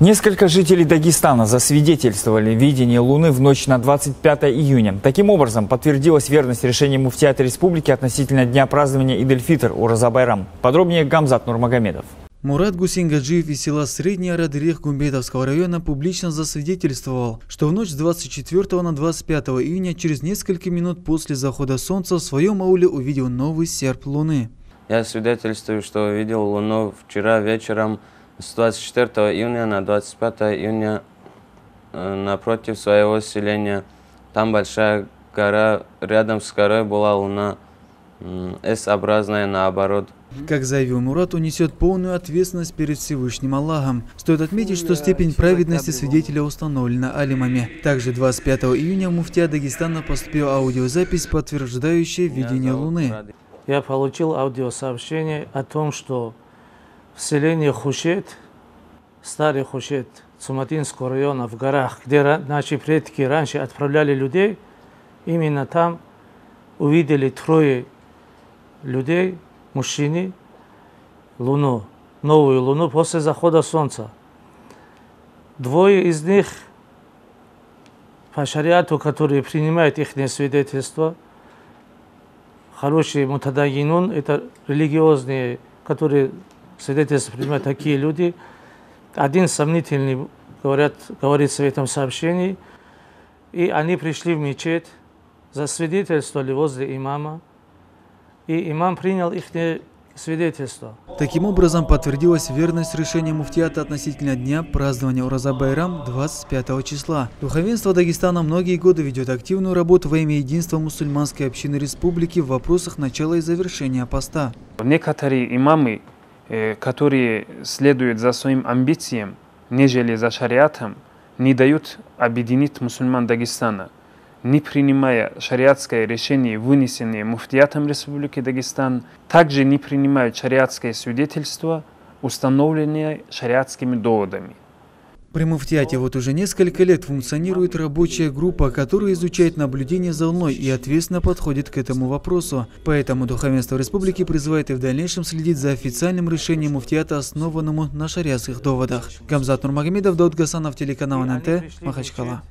Несколько жителей Дагестана засвидетельствовали видение Луны в ночь на 25 июня. Таким образом, подтвердилась верность решения Муфтиата Республики относительно дня празднования Идель-Фитр Ураза-Байрам. Подробнее Гамзат Нурмагомедов. Мурат Гусингаджиев из села Средний Арадрех Гумбетовского района публично засвидетельствовал, что в ночь с 24 на 25 июня, через несколько минут после захода солнца, в своем ауле увидел новый серп Луны. Я свидетельствую, что увидел Луну вчера вечером с 24 июня на 25 июня э, напротив своего селения. Там большая гора, рядом с горой была луна, S-образная наоборот. Как заявил Мурат, он несет полную ответственность перед Всевышним Аллахом. Стоит отметить, что степень праведности свидетеля установлена алимами. Также 25 июня в Муфтия Дагестана поступила аудиозапись, подтверждающая видение Луны. Я получил аудиосообщение о том, что в селении Хушет, старый Хушет Цуматинского района в горах, где наши предки раньше отправляли людей, именно там увидели трое людей, мужчины, луну, новую луну после захода солнца. Двое из них по шариату, которые принимают их свидетельство, хорошие мутадагинун, это религиозные, которые свидетельства принимают такие люди. Один сомнительный, говорят, говорится в этом сообщении. И они пришли в мечеть, засвидетельствовали возле имама. И имам принял их свидетельство. Таким образом, подтвердилась верность решения муфтиата относительно дня празднования Ураза Байрам 25 числа. Духовенство Дагестана многие годы ведет активную работу во имя единства мусульманской общины республики в вопросах начала и завершения поста. Некоторые имамы которые следуют за своим амбициям, нежели за шариатом, не дают объединить мусульман Дагестана, не принимая шариатское решение, вынесенное муфтиятом Республики Дагестан, также не принимают шариатское свидетельство, установленное шариатскими доводами. При Муфтиате вот уже несколько лет функционирует рабочая группа, которая изучает наблюдение за Луной и ответственно подходит к этому вопросу. Поэтому духовенство республики призывает и в дальнейшем следить за официальным решением Муфтиата, основанному на шариатских доводах. Гамзат Нурмагомедов, Дауд Гасанов, телеканал ННТ, Махачкала.